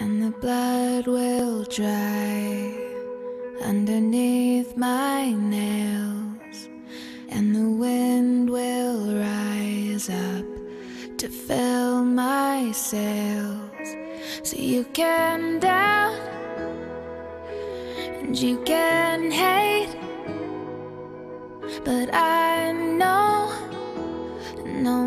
and the blood will dry underneath my nails, and the wind will rise up to fill my sails. So you can doubt and you can hate, but I know no